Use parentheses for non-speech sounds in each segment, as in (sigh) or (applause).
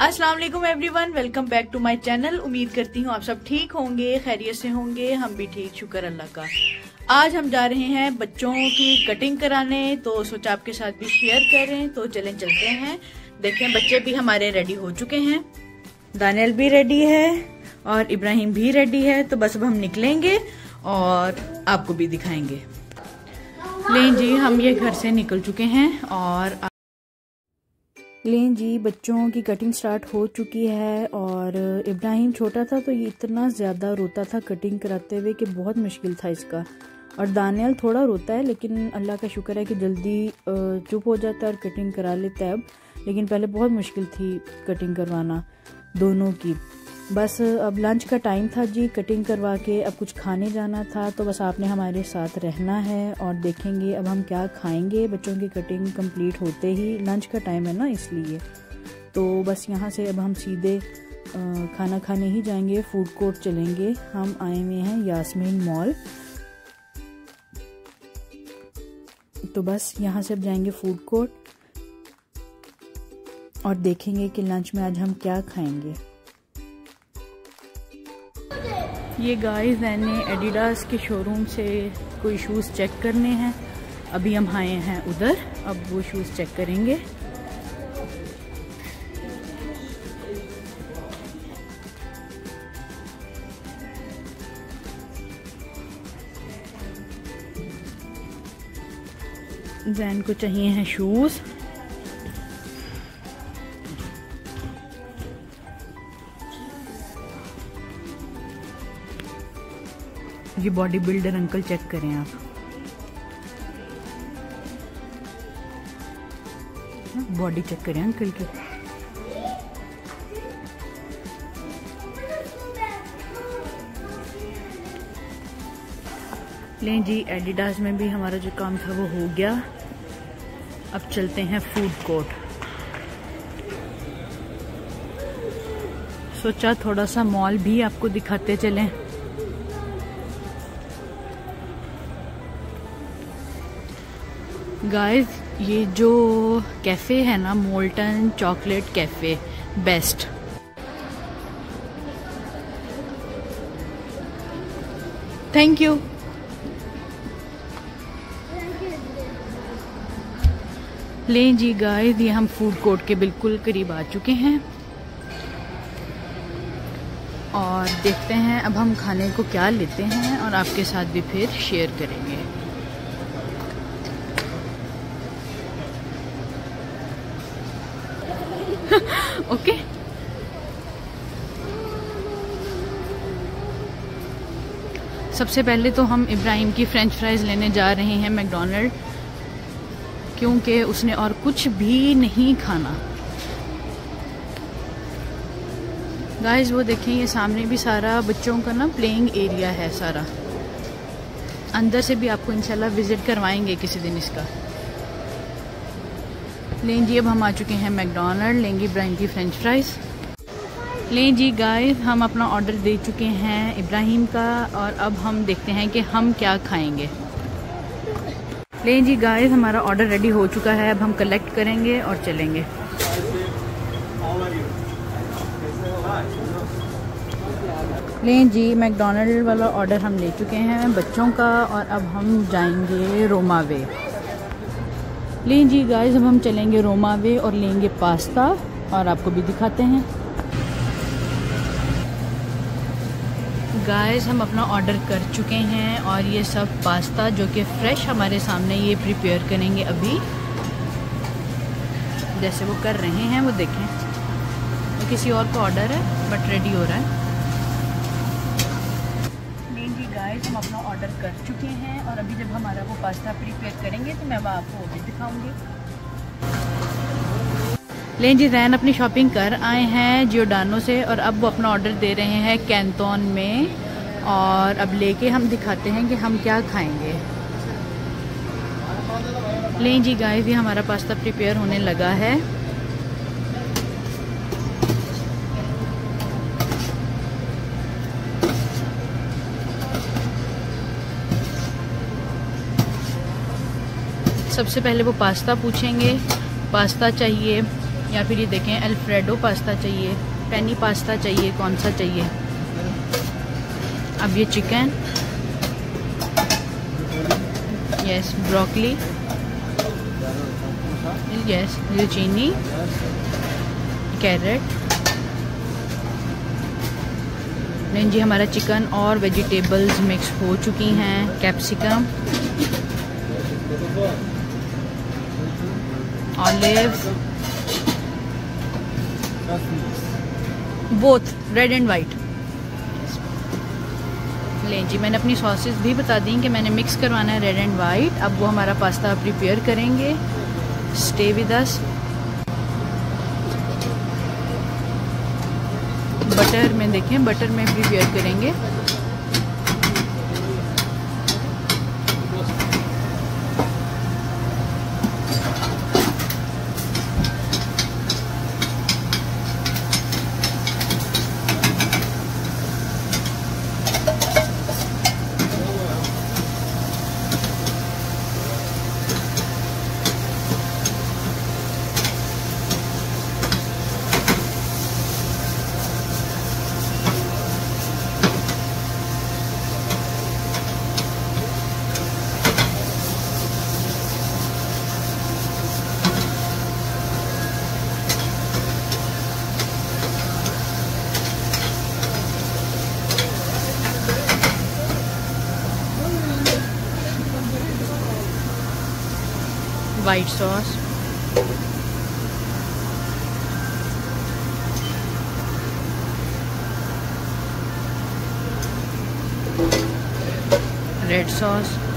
अस्सलाम वालेकुम everyone welcome back to my channel उम्मीद करती हूँ आप सब ठीक होंगे, खैरियत से होंगे, हम भी ठीक, शुक्र अल्लाह का। आज हम जा रहे हैं बच्चों की कटिंग कराने तो सोचा आपके साथ भी शेयर करें तो चलें, चलते हैं। देखें, बच्चे भी हमारे रेडी हो चुके हैं। दानियल भी रेडी है और इब्राहिम भी रेडी है तो बस अब हम निकलेंगे और आपको भी दिखाएँगे। नहीं जी, हम ये घर से निकल चुके हैं और लें जी, बच्चों की कटिंग स्टार्ट हो चुकी है और इब्राहिम छोटा था तो ये इतना ज़्यादा रोता था कटिंग कराते हुए कि बहुत मुश्किल था इसका। और दानियल थोड़ा रोता है, लेकिन अल्लाह का शुक्र है कि जल्दी चुप हो जाता है और कटिंग करा लेता है अब। लेकिन पहले बहुत मुश्किल थी कटिंग करवाना, दोनों की। बस अब लंच का टाइम था जी कटिंग करवा के अब कुछ खाने जाना था तो बस आपने हमारे साथ रहना है और देखेंगे अब हम क्या खाएँगे। बच्चों की कटिंग कंप्लीट होते ही लंच का टाइम है ना इसलिए। तो बस यहाँ से अब हम सीधे खाना खाने ही जाएँगे फ़ूड कोर्ट चलेंगे। हम आए हुए हैं यासमीन मॉल तो बस यहाँ से अब जाएँगे फ़ूड कोर्ट और देखेंगे कि लंच में आज हम क्या खाएँगे। ये गाइस मैंने एडिडास के शोरूम से कोई शूज़ चेक करने हैं। अभी हम आए हैं उधर, अब वो शूज़ चेक करेंगे। जैन को चाहिए हैं शूज़ ये बॉडी बिल्डर अंकल चेक करें आप। बॉडी चेक करें अंकल की। लें जी एडिडास में भी हमारा जो काम था वो हो गया। अब चलते हैं फ़ूड कोर्ट सोचा थोड़ा सा मॉल भी आपको दिखाते चलें। गाइस ये जो कैफ़े है ना molten chocolate cafe best thank you लें जी गाइस ये हम फ़ूड कोर्ट के बिल्कुल करीब आ चुके हैं। और देखते हैं, अब हम खाने को क्या लेते हैं और आपके साथ भी फिर शेयर करेंगे। (laughs) ओके सबसे पहले तो हम इब्राहिम की फ्रेंच फ्राइज लेने जा रहे हैं मैकडोनल्ड, क्योंकि उसने और कुछ भी नहीं खाना। गाइस वो देखें, ये सामने भी सारा बच्चों का ना प्लेइंग एरिया है सारा। अंदर से भी आपको इंशाल्लाह विज़िट करवाएँगे किसी दिन इसका। लें जी, अब हम आ चुके हैं मैकडोनल्ड। लेंगे इब्राहिम की फ्रेंच फ्राइज़। लें जी गाइस हम अपना ऑर्डर दे चुके हैं इब्राहिम का और अब हम देखते हैं कि हम क्या खाएँगे। लें जी गाइस हमारा ऑर्डर रेडी हो चुका है। अब हम कलेक्ट करेंगे और चलेंगे। लें जी, मैकडोनल्ड वाला ऑर्डर हम ले चुके हैं बच्चों का और अब हम जाएँगे रोमावे लें जी गाइस अब हम चलेंगे रोमा वे और लेंगे पास्ता और आपको भी दिखाते हैं। गाइस हम अपना ऑर्डर कर चुके हैं और ये सब पास्ता जो कि फ़्रेश हमारे सामने ये प्रिपेयर करेंगे अभी। जैसे वो कर रहे हैं, वो देखें। किसी और का ऑर्डर है बट रेडी हो रहा है। पास्ता प्रिपेयर करेंगे तो मैं आपको वो भी दिखाऊँगी। लें जी जैन अपनी शॉपिंग कर आए हैं जियोडानो से और अब वो अपना ऑर्डर दे रहे हैं कैंतोन में और अब लेके हम दिखाते हैं कि हम क्या खाएँगे। लें जी गाय भी हमारा पास्ता प्रिपेयर होने लगा है। सबसे पहले वो पास्ता पूछेंगे। पास्ता चाहिए, या फिर ये देखें अल्फ्रेडो पास्ता चाहिए पेनी पास्ता चाहिए, कौन सा चाहिए? अब ये चिकन यस ब्रोकली यस ये चीनी कैरेट नहीं जी हमारा चिकन और वेजिटेबल्स मिक्स हो चुकी हैं। Capsicum olive both red and white लें जी, मैंने अपनी सॉसेस भी बता दी कि मैंने मिक्स करवाना है रेड एंड वाइट अब वो हमारा पास्ता प्रिपेयर करेंगे. स्टे विद अस बटर में देखें बटर में प्रिपेयर करेंगे. White sauce. Red sauce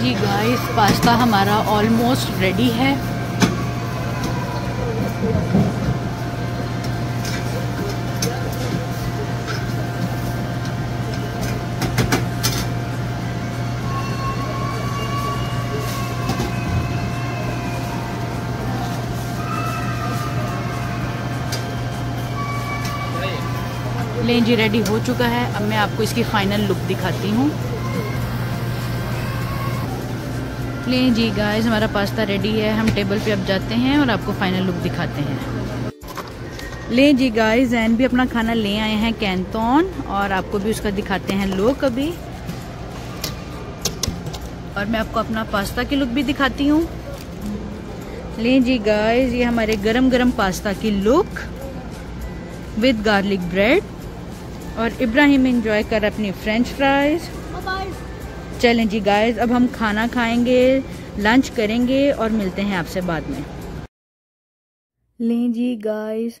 जी गाइस पास्ता हमारा ऑलमोस्ट रेडी है। जी रेडी हो चुका है। अब मैं आपको इसकी फ़ाइनल लुक दिखाती हूँ। लें जी गाइस हमारा पास्ता रेडी है। हम टेबल पे अब जाते हैं और आपको फाइनल लुक दिखाते हैं। लें जी गाइस जैन भी अपना खाना ले आए हैं कैंतौन और आपको भी उसका दिखाते हैं लुक अभी। और मैं आपको अपना पास्ता की लुक भी दिखाती हूँ। लें जी गाइस ये हमारे गरम गरम पास्ता की लुक विद गार्लिक ब्रेड और इब्राहिम इंजॉय कर अपनी फ्रेंच फ्राइज़ चलें जी गाइस अब हम खाना खाएँगे लंच करेंगे और मिलते हैं आपसे बाद में। लें जी गाइस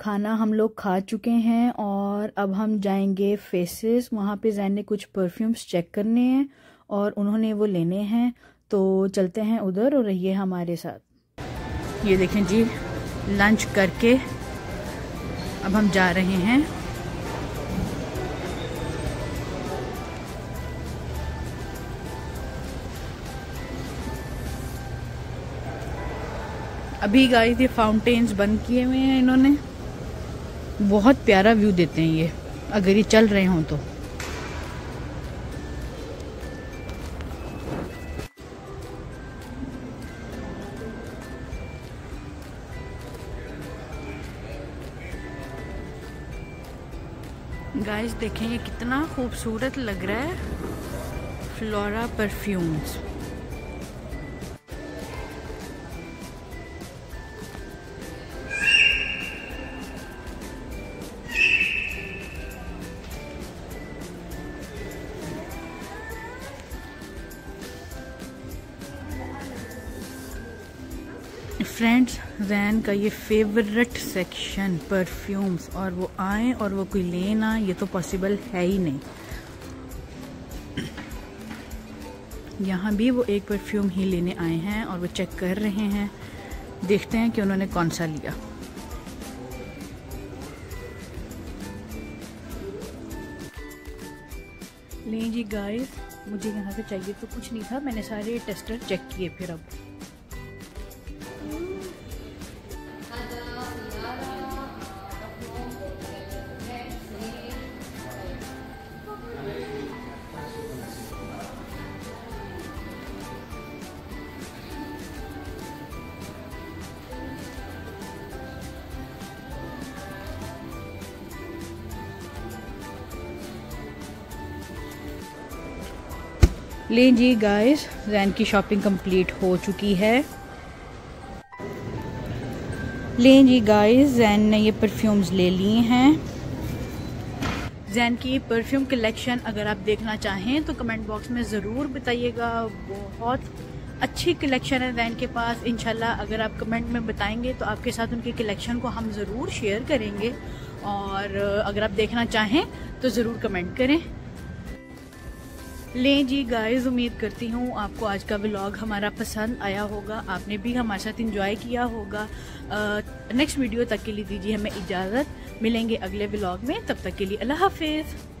खाना हम लोग खा चुके हैं और अब हम जाएँगे फेसेस वहाँ पे जैन ने कुछ परफ्यूम्स चेक करने हैं और उन्होंने वो लेने हैं। तो चलते हैं उधर और रहिए हमारे साथ। ये देखें जी लंच करके अब हम जा रहे हैं। अभी गाइस ये फाउंटेन्स बंद किए हुए हैं इन्होंने। बहुत प्यारा व्यू देते हैं ये, अगर ये चल रहे हों तो। गाइस देखें ये कितना खूबसूरत लग रहा है। फ्लोरा परफ्यूम्स फ्रेंड्स जैन का ये फेवरेट सेक्शन परफ्यूम्स और वो आए और वो कोई ले ना, ये तो पॉसिबल है ही नहीं। यहाँ भी वो एक परफ्यूम ही लेने आए हैं और वो चेक कर रहे हैं। देखते हैं कि उन्होंने कौन सा लिया। लें जी गाइस मुझे यहाँ से चाहिए तो कुछ नहीं था, मैंने सारे टेस्टर चेक किए फिर अब। ले जी गाइस जैन की शॉपिंग कंप्लीट हो चुकी है। ले जी गाइस जैन ने ये परफ्यूम्स ले लिए हैं। जैन की परफ्यूम कलेक्शन अगर आप देखना चाहें तो कमेंट बॉक्स में ज़रूर बताइएगा। बहुत अच्छी कलेक्शन है जैन के पास। इनशाला अगर आप कमेंट में बताएँगे तो आपके साथ उनकी कलेक्शन को हम ज़रूर शेयर करेंगे। और अगर आप देखना चाहें तो ज़रूर कमेंट करें। लें जी गाइस उम्मीद करती हूँ आपको आज का व्लॉग हमारा पसंद आया होगा। आपने भी हमारे साथ इंजॉय किया होगा। नेक्स्ट वीडियो तक के लिए दीजिए हमें इजाज़त। मिलेंगे अगले व्लॉग में। तब तक के लिए अल्लाह हाफिज़।